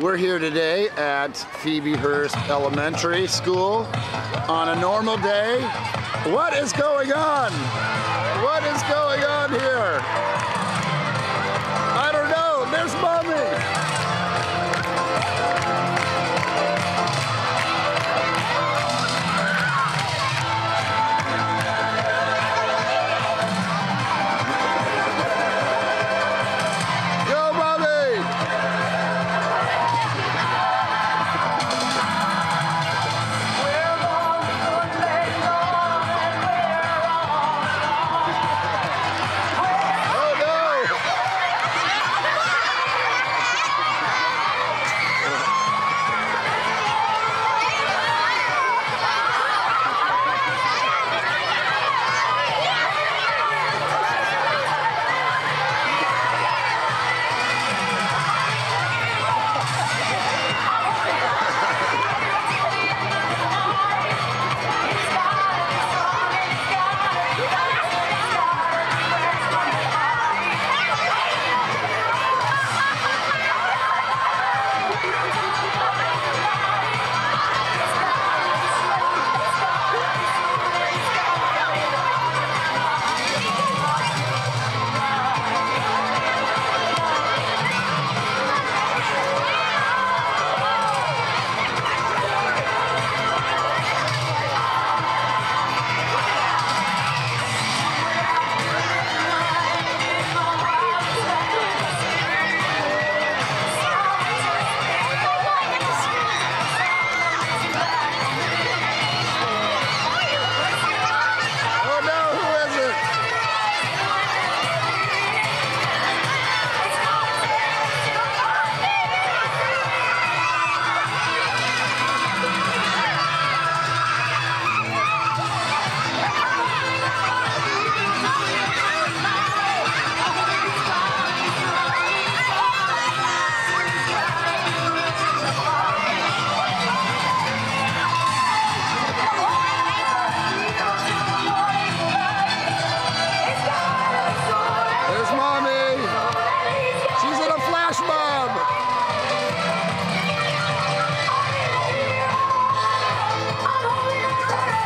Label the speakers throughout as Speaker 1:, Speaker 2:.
Speaker 1: We're here today at Phoebe Hearst Elementary School on a normal day. What is going on? What is going on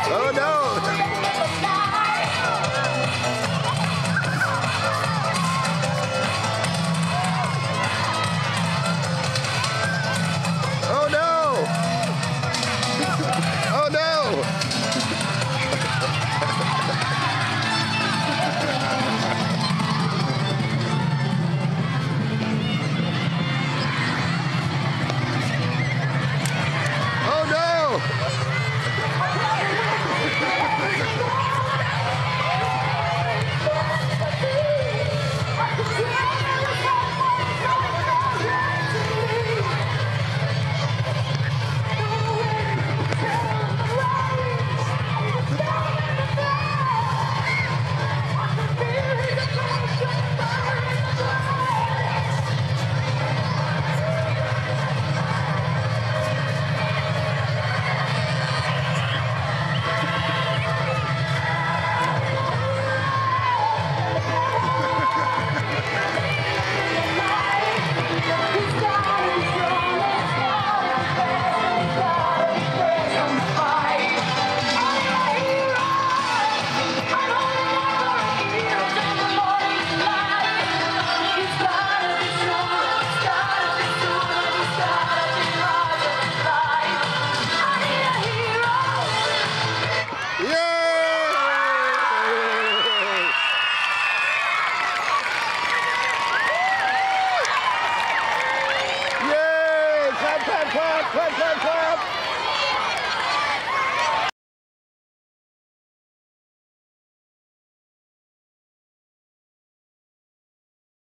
Speaker 1: Oh no!